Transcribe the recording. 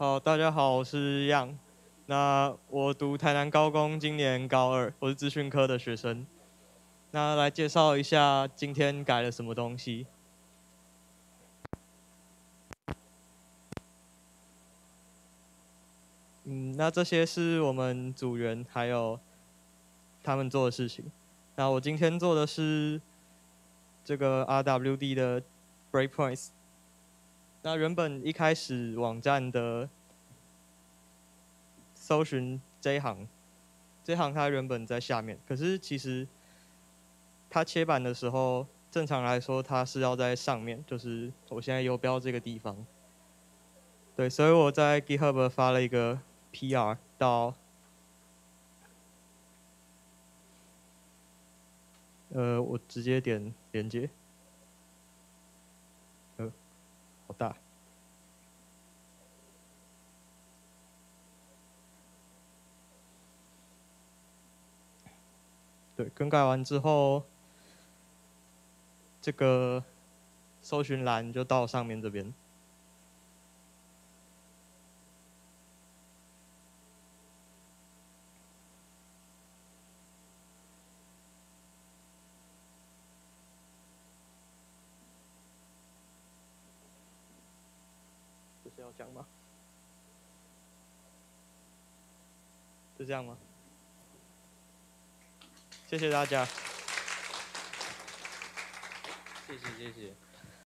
好，大家好，我是样。那我读台南高工，今年高二，我是资讯科的学生。那来介绍一下今天改了什么东西。嗯，那这些是我们组员还有他们做的事情。那我今天做的是这个 RWD 的 Breakpoints。那原本一开始网站的搜寻这一行，这行它原本在下面，可是其实它切板的时候，正常来说它是要在上面，就是我现在游标这个地方。对，所以我在 GitHub 发了一个 PR 到，呃，我直接点连接。好大。对，更改完之后，这个搜寻栏就到上面这边。要讲吗？是这样吗？谢谢大家。谢谢谢谢。